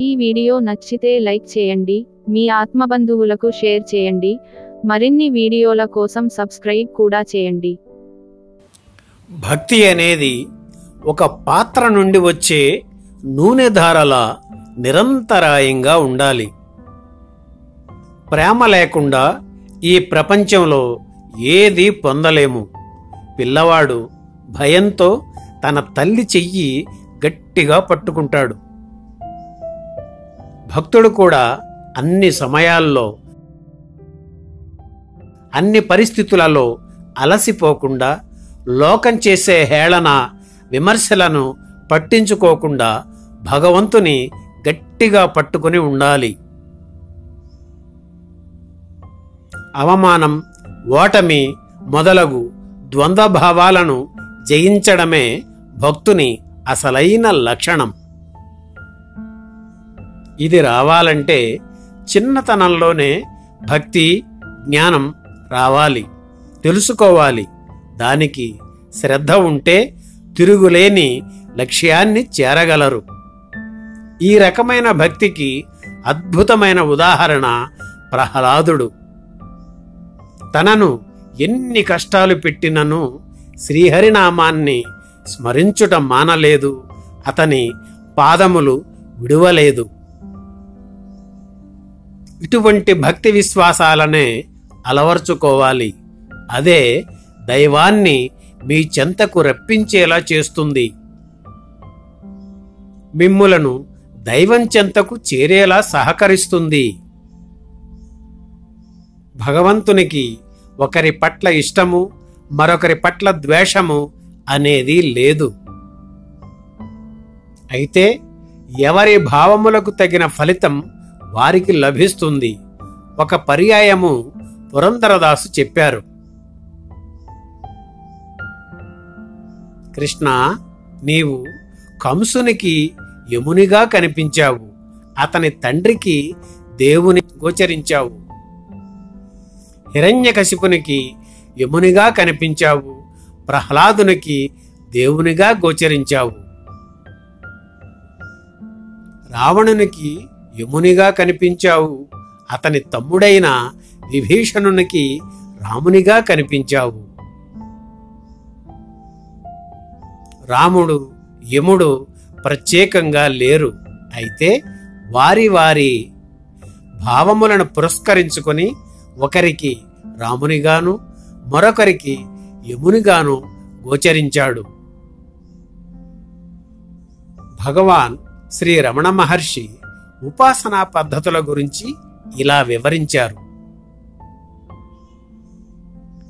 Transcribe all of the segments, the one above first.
ఈ వీడియో నచ్చితే లైక్ చేయండి మీ ఆత్మబంధువులకు షేర్ చేయండి మరిన్ని వీడియోల కోసం సబ్స్క్రైబ్ కూడా చేయండి. భక్తి అనేది ఒక పాత్ర నుండి వచ్చే నూనె ధారల నిరంతరాయంగా ఉండాలి. ప్రేమ లేకుండా ఈ ప్రపంచంలో ఏది పొందలేము. పిల్లవాడు భయంతో తన తల్లి చెయ్యి గట్టిగా పట్టుకుంటాడు. భక్తుడు కూడా అన్ని సమయాల్లో అన్ని పరిస్థితులలో అలసిపోకుండా లోకం చేసే హేళన విమర్శలను పట్టించుకోకుండా భగవంతుని గట్టిగా పట్టుకుని ఉండాలి. అవమానం ఓటమి మొదలగు ద్వంద్వభావాలను జయించడమే భక్తుని అసలైన లక్షణం. ఇది రావాలంటే చిన్నతనంలోనే భక్తి జ్ఞానం రావాలి తెలుసుకోవాలి. దానికి శ్రద్ధ ఉంటే తిరుగులేని లక్ష్యాన్ని చేరగలరు. ఈ రకమైన భక్తికి అద్భుతమైన ఉదాహరణ ప్రహ్లాదుడు. తనను ఎన్ని కష్టాలు పెట్టినను శ్రీహరినామాన్ని స్మరించుట మానలేదు. అతని పాదములు విడువలేదు. ఇటువంటి భక్తి విశ్వాసాలనే అలవర్చుకోవాలి. అదే దైవాన్ని మీ చెంతకు రప్పించేలా చేస్తుంది. మిమ్ములను దైవం చెంతకు చేరేలా సహకరిస్తుంది. భగవంతునికి ఒకరి పట్ల ఇష్టము మరొకరి పట్ల ద్వేషము అనేది లేదు. అయితే ఎవరి భావములకు తగిన ఫలితం వారికి లభిస్తుంది. ఒక పర్యాయము పురంధరదాసు చెప్పారు. కృష్ణ నీవు కంసునికి యమునిగా కనిపించావు. అతని తండ్రికి దేవుని గోచరించావు. హిరణ్యకశిపునికి యమునిగా కనిపించావు. ప్రహ్లాదునికి దేవునిగా గోచరించావు. రావణునికి యమునిగా కనిపించావు. అతని తమ్ముడైన విభీషణునికి రామునిగా కనిపించావు. రాముడు యముడు ప్రత్యేకంగా లేరు. అయితే వారి వారి భావములను పురస్కరించుకొని ఒకరికి రామునిగాను మరొకరికి యమునిగాను గోచరించాడు. భగవాన్ శ్రీ రమణ మహర్షి ఉపాసనా పద్ధతుల గురించి ఇలా వివరించారు.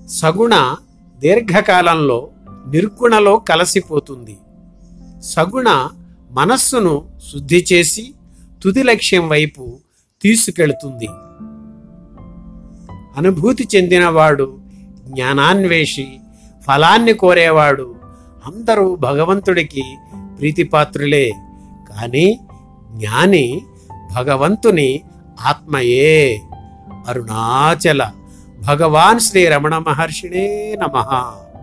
సగుణ దీర్ఘకాలంలో నిర్గుణలో కలసిపోతుంది. సగుణ మనస్సును శుద్ధి చేసి తుది లక్ష్యం వైపు తీసుకెళుతుంది. అనుభూతి చెందినవాడు జ్ఞానాన్వేషి ఫలాన్ని కోరేవాడు అందరూ భగవంతుడికి ప్రీతిపాత్రులే. కానీ జ్ఞాని భగవంతుని ఆత్మయే. అరుణాచల భగవాన్ శ్రీ రమణ మహర్షిణే నమః.